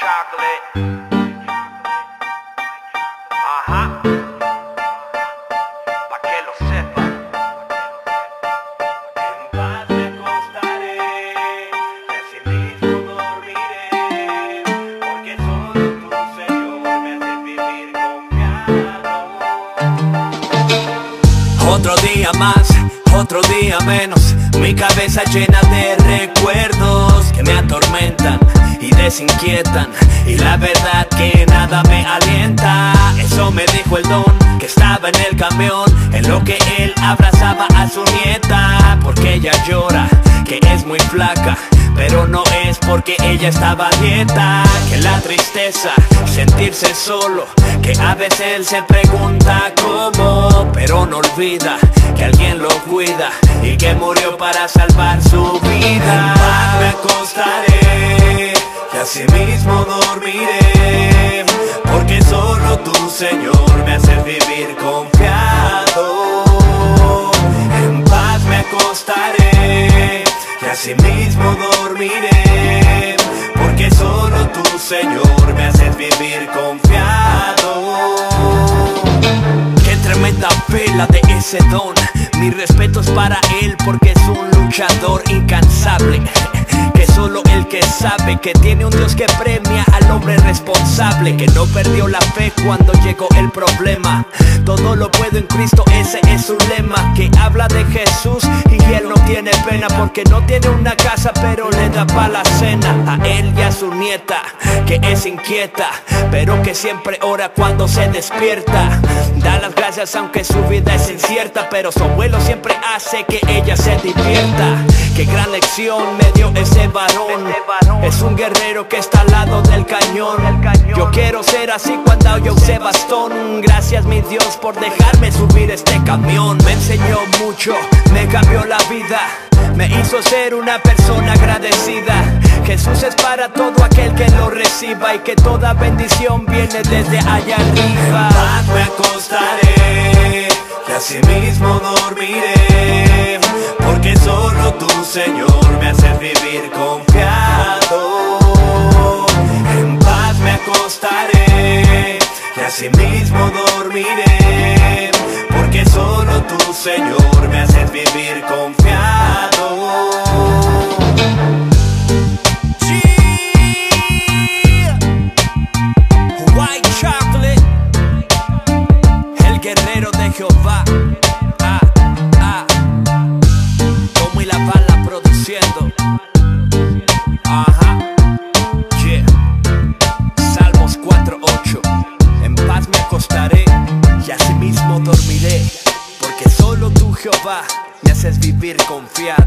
chocolate. Ajá. Pa' que lo sepa. En paz me acostaré, así mismo dormiré, porque solo tu Señor me hace vivir confiado. Otro día más, otro día menos Mi cabeza llena de recuerdos que me atormentan y desinquietan Y la verdad que nada me alienta. Eso me dijo el don que estaba en el camión En lo que él abrazaba a su nieta. Porque ella llora, que es muy flaca pero no es porque ella estaba a dieta Que la tristeza, sentirse solo Que a veces él se pregunta cómo Pero no olvida que alguien lo cuida Y que murió para salvar su vida. En paz me acostaré y así mismo dormiré Porque solo tú Señor me haces vivir confiado. En paz me acostaré y así mismo dormiré Porque solo tú Señor me haces vivir confiado. Qué tremenda pela de ese don. Mi respeto es para él porque es un luchador incansable Que sabe que tiene un Dios que premia al hombre responsable Que no perdió la fe cuando llegó el problema. Todo lo puedo en Cristo, ese es su lema Que habla de Jesús y él no tiene pena Porque no tiene una casa pero le da pa' la cena A él y a su nieta que es inquieta Pero que siempre ora cuando se despierta. Da las gracias aunque su vida es incierta Pero su abuelo siempre hace que ella se divierta. Qué gran lección me dio ese varón Es un guerrero que está al lado del cañón. Yo quiero ser así cuando yo use bastón. Gracias mi Dios por dejarme subir este camión. Me enseñó mucho, me cambió la vida. Me hizo ser una persona agradecida. Jesús es para todo aquel que lo reciba y que toda bendición viene desde allá arriba. En paz me acostaré y así mismo dormiré, porque solo tú, Señor, y así mismo dormiré, porque solo tú, Señor, me haces vivir confiado. White chocolate, el Jehová. Ah, ah. Como y la bala produciendo. Jehová, me haces vivir confiado.